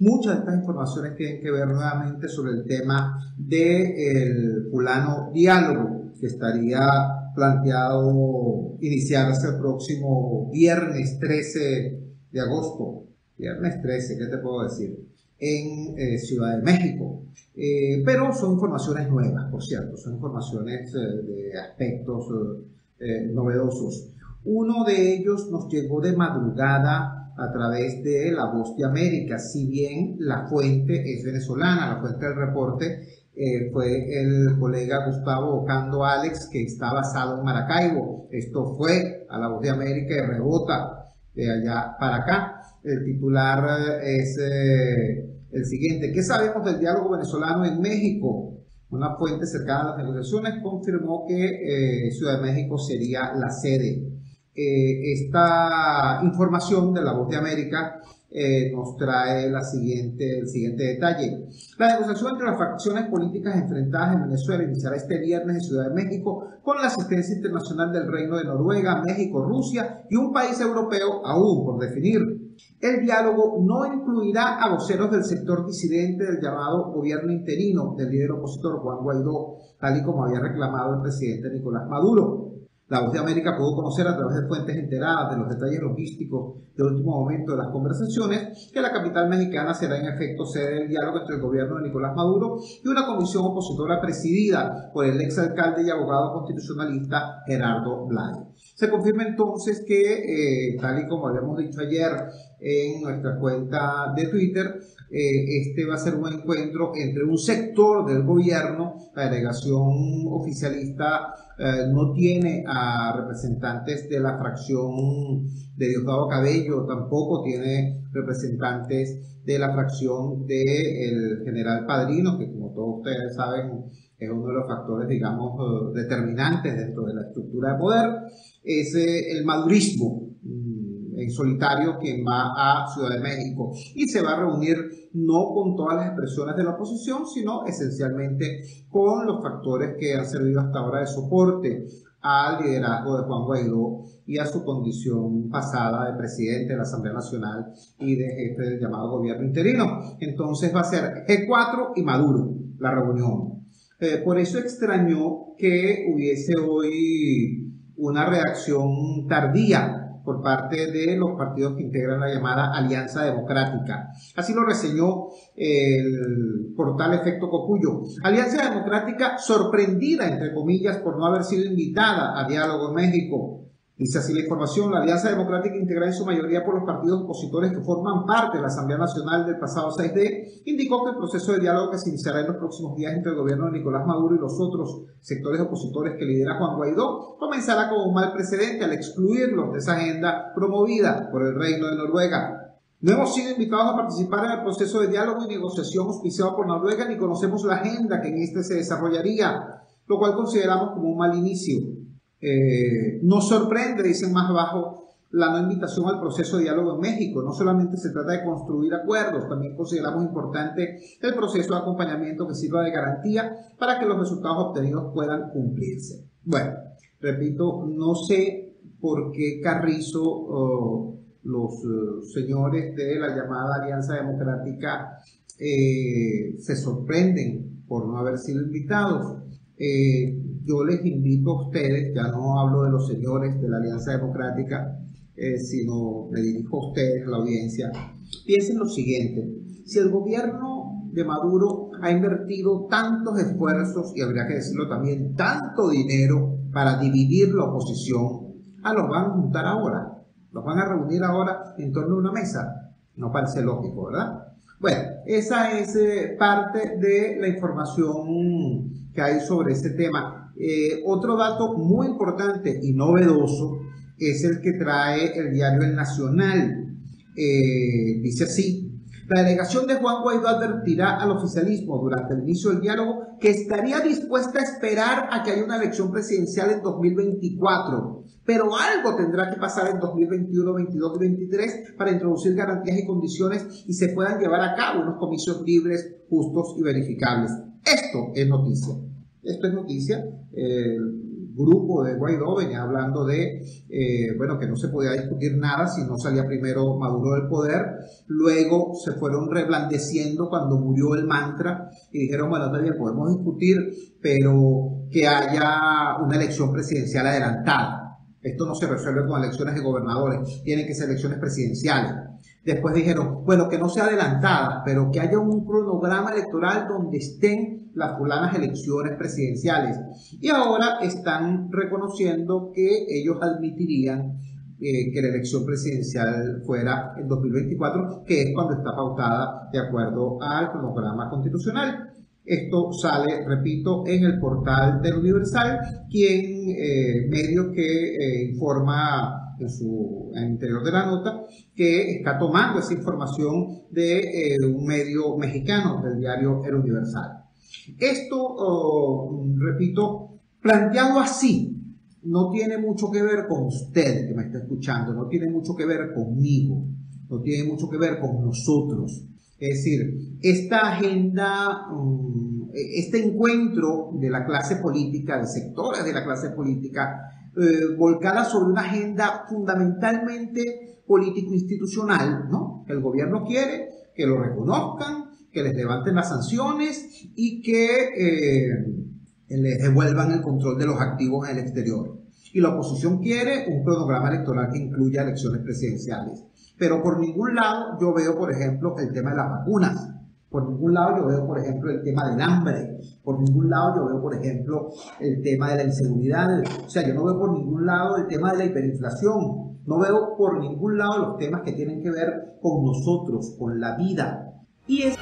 Muchas de estas informaciones tienen que ver nuevamente sobre el tema del fulano diálogo que estaría planteado iniciarse el próximo viernes 13 de agosto. Viernes 13, ¿qué te puedo decir? En eh, Ciudad de México. Eh, pero son informaciones nuevas, por cierto, son informaciones eh, de aspectos novedosos. Uno de ellos nos llegó de madrugada a través de La Voz de América, si bien la fuente es venezolana, la fuente del reporte eh, fue el colega Gustavo Ocando Alex, que está basado en Maracaibo. Esto fue a La Voz de América y rebota de allá para acá. El titular eh, es eh, el siguiente. ¿Qué sabemos del diálogo venezolano en México? Una fuente cercana a las negociaciones confirmó que Ciudad de México sería la sede. Esta información de La Voz de América eh, nos trae la siguiente, el siguiente detalle. La negociación entre las facciones políticas enfrentadas en Venezuela iniciará este viernes en Ciudad de México con la asistencia internacional del Reino de Noruega, México, Rusia y un país europeo aún por definir. El diálogo no incluirá a voceros del sector disidente del llamado gobierno interino del líder opositor Juan Guaidó, tal y como había reclamado el presidente Nicolás Maduro. La Voz de América pudo conocer a través de fuentes enteradas de los detalles logísticos de último momento de las conversaciones que la capital mexicana será en efecto sede del diálogo entre el gobierno de Nicolás Maduro y una comisión opositora presidida por el exalcalde y abogado constitucionalista Gerardo Blay. Se confirma entonces que, eh, tal y como habíamos dicho ayer en nuestra cuenta de Twitter, eh, este va a ser un encuentro entre un sector del gobierno, la delegación oficialista eh, no tiene a representantes de la fracción de Diosdado Cabello, tampoco tiene representantes de la fracción del general Padrino, que como todos ustedes saben es uno de los factores, digamos, eh, determinantes dentro de la estructura de poder, es el madurismo en solitario quien va a Ciudad de México y se va a reunir no con todas las expresiones de la oposición, sino esencialmente con los factores que han servido hasta ahora de soporte al liderazgo de Juan Guaidó y a su condición pasada de presidente de la Asamblea Nacional y de jefe del llamado gobierno interino. Entonces va a ser G4 y Maduro la reunión. Eh, por eso extrañó que hubiese hoy una reacción tardía por parte de los partidos que integran la llamada Alianza Democrática. Así lo reseñó el portal Efecto Cocuyo. Alianza Democrática sorprendida, entre comillas, por no haber sido invitada a Diálogo en México. Dice así la información, la Alianza Democrática integrada en su mayoría por los partidos opositores que forman parte de la Asamblea Nacional del pasado 6D, indicó que el proceso de diálogo que se iniciará en los próximos días entre el gobierno de Nicolás Maduro y los otros sectores opositores que lidera Juan Guaidó comenzará como un mal precedente al excluirlos de esa agenda promovida por el Reino de Noruega. No hemos sido invitados a participar en el proceso de diálogo y negociación auspiciado por Noruega ni conocemos la agenda que en este se desarrollaría, lo cual consideramos como un mal inicio. Eh, nos sorprende, dicen más abajo, la no invitación al proceso de diálogo en México. No solamente se trata de construir acuerdos, también consideramos importante el proceso de acompañamiento que sirva de garantía para que los resultados obtenidos puedan cumplirse. Bueno, repito, no sé por qué Carrizo, los uh, señores de la llamada Alianza Democrática, eh, se sorprenden por no haber sido invitados. Eh, yo les invito a ustedes, ya no hablo de los señores de la Alianza Democrática, eh, sino me dirijo a ustedes, a la audiencia, piensen lo siguiente, si el gobierno de Maduro ha invertido tantos esfuerzos, y habría que decirlo también, tanto dinero para dividir la oposición, ¿a los van a juntar ahora? ¿Los van a reunir ahora en torno a una mesa? No parece lógico, ¿verdad? Bueno, esa es eh, parte de la información que hay sobre este tema. Eh, otro dato muy importante y novedoso es el que trae el diario El Nacional. Eh, dice así, la delegación de Juan Guaidó advertirá al oficialismo durante el inicio del diálogo que estaría dispuesta a esperar a que haya una elección presidencial en 2024, pero algo tendrá que pasar en 2021, 2022 y 2023 para introducir garantías y condiciones y se puedan llevar a cabo unos comicios libres, justos y verificables. Esto es noticia. Esto es noticia. grupo de Guaidó venía hablando de, eh, bueno, que no se podía discutir nada si no salía primero Maduro del poder. Luego se fueron reblandeciendo cuando murió el mantra y dijeron, bueno, también podemos discutir, pero que haya una elección presidencial adelantada. Esto no se resuelve con elecciones de gobernadores, tienen que ser elecciones presidenciales. Después dijeron, bueno, que no sea adelantada, pero que haya un cronograma electoral donde estén las fulanas elecciones presidenciales. Y ahora están reconociendo que ellos admitirían eh, que la elección presidencial fuera en 2024, que es cuando está pautada de acuerdo al cronograma constitucional. Esto sale, repito, en el portal del Universal, quien eh, medio que eh, informa en su interior de la nota que está tomando esa información de eh, un medio mexicano del diario El Universal. Esto, oh, repito, planteado así, no tiene mucho que ver con usted que me está escuchando, no tiene mucho que ver conmigo, no tiene mucho que ver con nosotros. Es decir, esta agenda, mm, este encuentro de la clase política, de sectores de la clase política, eh, volcada sobre una agenda fundamentalmente político-institucional, ¿no? El gobierno quiere que lo reconozcan, que les levanten las sanciones y que eh, les devuelvan el control de los activos en el exterior. Y la oposición quiere un cronograma electoral que incluya elecciones presidenciales. Pero por ningún lado yo veo, por ejemplo, el tema de las vacunas. Por ningún lado yo veo, por ejemplo, el tema del hambre. Por ningún lado yo veo, por ejemplo, el tema de la inseguridad. O sea, yo no veo por ningún lado el tema de la hiperinflación. No veo por ningún lado los temas que tienen que ver con nosotros, con la vida. Y es...